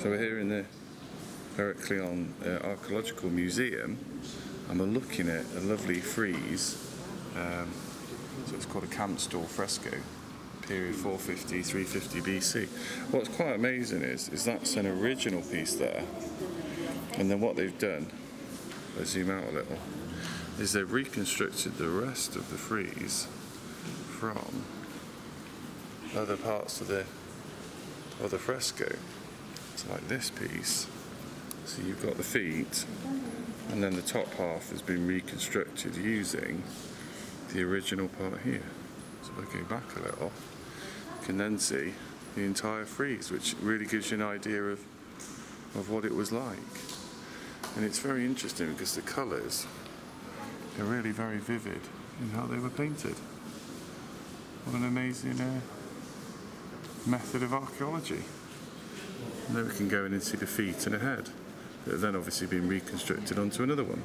So we're here in the Heraklion uh, Archaeological Museum and we're looking at a lovely frieze. Um, so it's called a campstool fresco, period 450, 350 BC. What's quite amazing is, is that's an original piece there. And then what they've done, I zoom out a little, is they've reconstructed the rest of the frieze from other parts of the of the fresco. So like this piece. So you've got the feet, and then the top half has been reconstructed using the original part here. So if I go back a little, you can then see the entire frieze, which really gives you an idea of of what it was like. And it's very interesting because the colours are really very vivid in how they were painted. What an amazing uh, method of archaeology. Then we can go in and see the feet and a head that have then obviously been reconstructed onto another one.